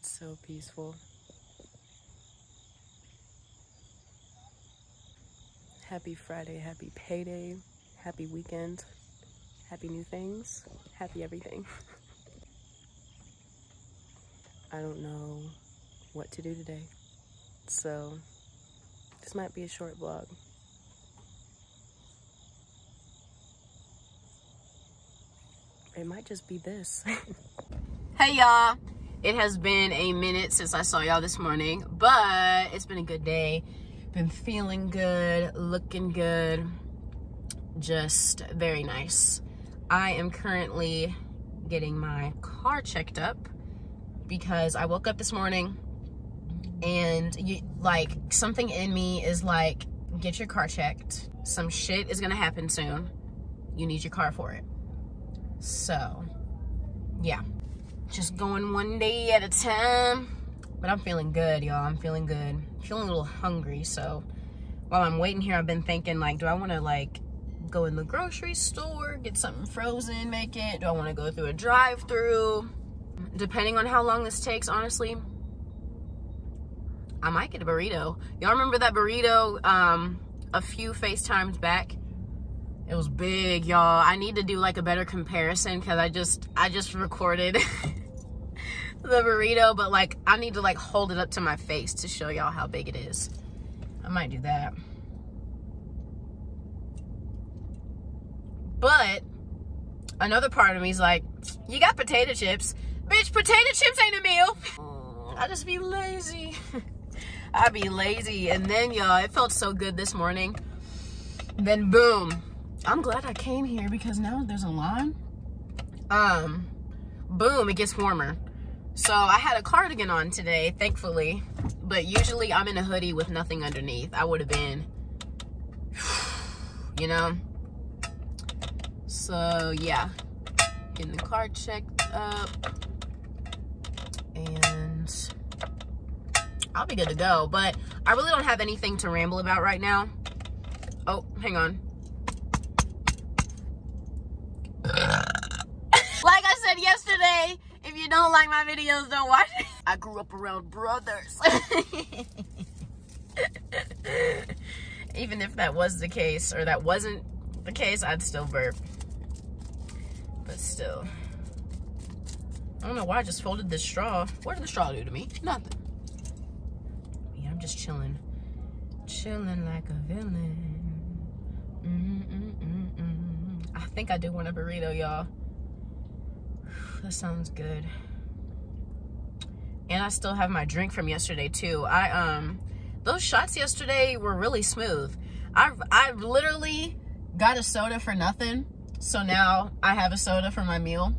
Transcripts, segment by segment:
It's so peaceful. Happy Friday, happy payday, happy weekend, happy new things, happy everything. I don't know what to do today, so this might be a short vlog. It might just be this. hey y'all it has been a minute since i saw y'all this morning but it's been a good day. Been feeling good looking good just very nice. I am currently getting my car checked up because i woke up this morning and you like something in me is like get your car checked. Some shit is gonna happen soon. You need your car for it. So yeah just going one day at a time. But I'm feeling good, y'all. I'm feeling good. feeling a little hungry, so while I'm waiting here, I've been thinking, like, do I want to, like, go in the grocery store, get something frozen, make it? Do I want to go through a drive-through? Depending on how long this takes, honestly, I might get a burrito. Y'all remember that burrito um, a few FaceTimes back? It was big, y'all. I need to do like a better comparison because I just I just recorded the burrito, but like I need to like hold it up to my face to show y'all how big it is. I might do that. But another part of me is like, you got potato chips. Bitch, potato chips ain't a meal. I just be lazy. I be lazy. And then y'all, it felt so good this morning. Then boom. I'm glad I came here because now there's a line. Um, boom, it gets warmer. So I had a cardigan on today, thankfully. But usually I'm in a hoodie with nothing underneath. I would have been, you know? So yeah, getting the car checked up. And I'll be good to go. But I really don't have anything to ramble about right now. Oh, hang on. like I said yesterday, if you don't like my videos, don't watch it. I grew up around brothers. Even if that was the case, or that wasn't the case, I'd still burp. But still. I don't know why I just folded this straw. What did the straw do to me? Nothing. Yeah, I'm just chilling. Chilling like a villain. Mm -mm -mm I think I do want a burrito, y'all that sounds good. And I still have my drink from yesterday too. I um those shots yesterday were really smooth. I've I've literally got a soda for nothing. So now I have a soda for my meal.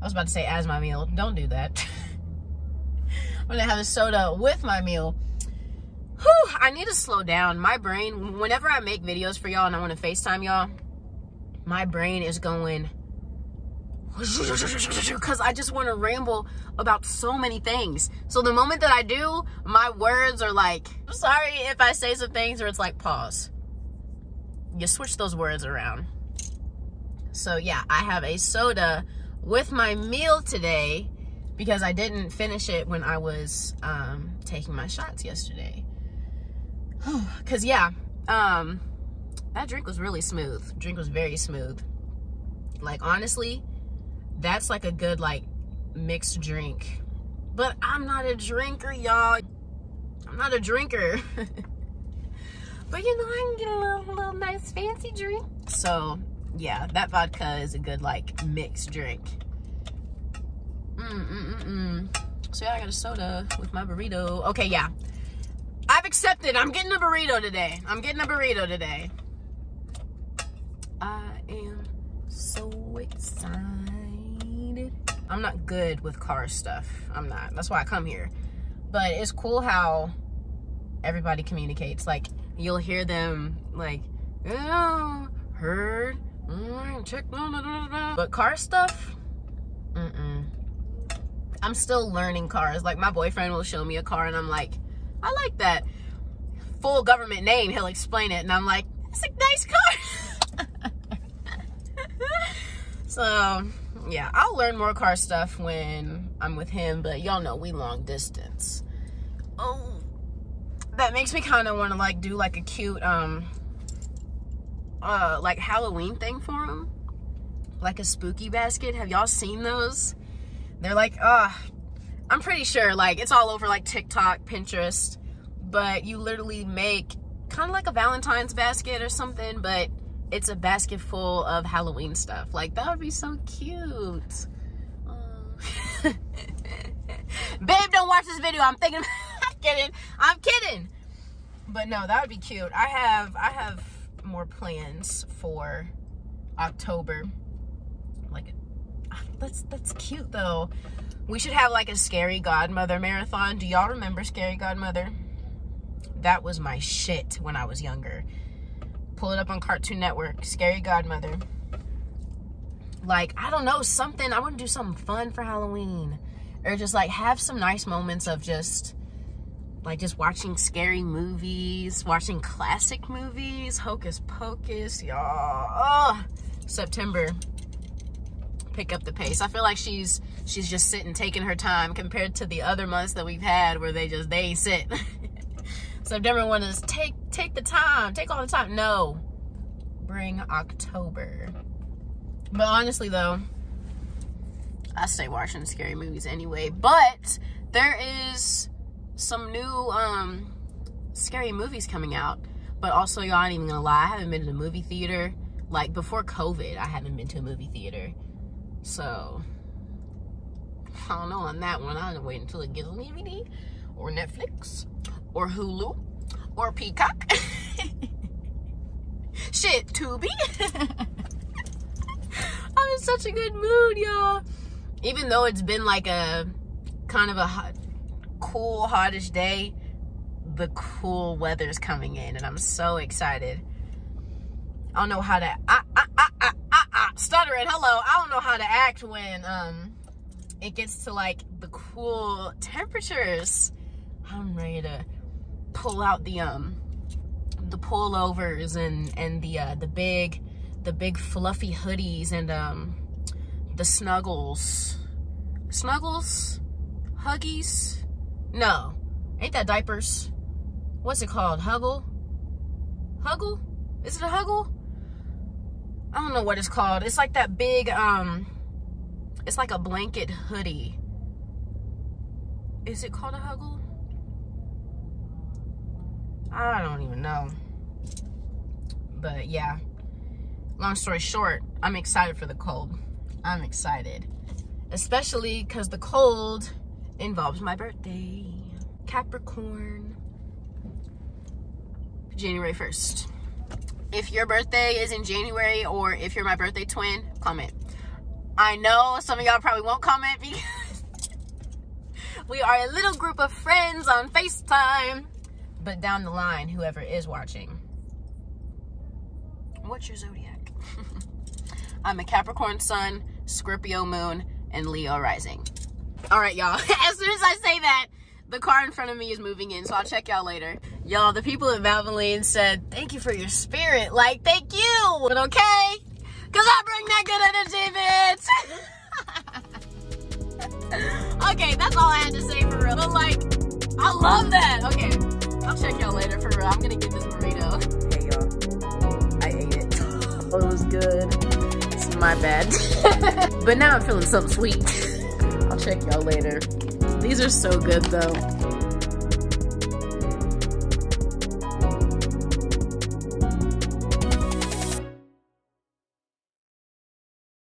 I was about to say as my meal. Don't do that. I'm gonna have a soda with my meal. Whew, I need to slow down. My brain, whenever I make videos for y'all and I want to FaceTime y'all, my brain is going because I just want to ramble about so many things. So the moment that I do, my words are like, I'm sorry if I say some things or it's like pause. You switch those words around. So yeah, I have a soda with my meal today because I didn't finish it when I was um, taking my shots yesterday. Cause yeah, um, that drink was really smooth. Drink was very smooth. Like honestly, that's like a good like mixed drink. But I'm not a drinker, y'all. I'm not a drinker. but you know, I can get a little, little nice fancy drink. So yeah, that vodka is a good like mixed drink. Mm, mm, mm. So yeah, I got a soda with my burrito. Okay, yeah. I've accepted. I'm getting a burrito today. I'm getting a burrito today. I am so excited. I'm not good with car stuff. I'm not. That's why I come here. But it's cool how everybody communicates. Like, you'll hear them, like, oh, heard, mm, check, but car stuff, mm-mm. I'm still learning cars. Like, my boyfriend will show me a car, and I'm like, I like that. Full government name, he'll explain it, and I'm like, it's a nice car. so, yeah, I'll learn more car stuff when I'm with him, but y'all know we long distance. Oh, that makes me kind of want to like do like a cute um uh like Halloween thing for him, like a spooky basket. Have y'all seen those? They're like, uh, I'm pretty sure like it's all over like TikTok, Pinterest, but you literally make kind of like a Valentine's basket or something, but it's a basket full of Halloween stuff. Like that would be so cute. Uh, Babe, don't watch this video. I'm thinking, I'm kidding. I'm kidding. But no, that would be cute. I have, I have more plans for October. Like, that's that's cute though. We should have like a scary godmother marathon. Do y'all remember scary godmother? That was my shit when I was younger. Pull it up on Cartoon Network. Scary godmother. Like, I don't know, something. I want to do something fun for Halloween. Or just like have some nice moments of just like just watching scary movies, watching classic movies, Hocus Pocus, y'all. Oh, September. Pick up the pace. I feel like she's she's just sitting taking her time compared to the other months that we've had where they just they ain't sit. September one is take take the time, take all the time. No. Bring October. But honestly though, I stay watching scary movies anyway. But there is some new um scary movies coming out. But also, y'all ain't even gonna lie, I haven't been to the movie theater. Like before COVID, I haven't been to a movie theater. So I don't know on that one. Gonna wait until it gets on DVD or Netflix or Hulu or Peacock. Shit, Tubi. I'm in such a good mood, y'all. Even though it's been like a kind of a hot, cool, hotish day, the cool weather's coming in, and I'm so excited. I don't know how to ah, ah, ah, ah, ah, ah, stuttering. Hello, I don't know how to act when um it gets to like the cool temperatures. I'm ready to pull out the um the pullovers and and the uh, the big the big fluffy hoodies and um the snuggies. Snuggies? Huggies? No. Ain't that diapers? What's it called? Huggle? Huggle? Is it a huggle? I don't know what it's called. It's like that big um it's like a blanket hoodie. Is it called a huggle I don't even know. But yeah, long story short, I'm excited for the cold. I'm excited. Especially because the cold involves my birthday. Capricorn. January 1st. If your birthday is in January or if you're my birthday twin, comment. I know some of y'all probably won't comment because we are a little group of friends on FaceTime but down the line, whoever is watching, what's your zodiac? I'm a Capricorn sun, Scorpio moon, and Leo rising. All right, y'all. as soon as I say that, the car in front of me is moving in, so I'll check y'all later. Y'all, the people at Valvoline said, thank you for your spirit. Like, thank you. But okay, because I bring that good energy, bitch. okay, that's all I had to say for real. But like, I love that. Okay. I'll check y'all later for real. I'm gonna get this burrito. Hey y'all, I ate it. oh, it was good. It's my bad. but now I'm feeling something sweet. I'll check y'all later. These are so good though.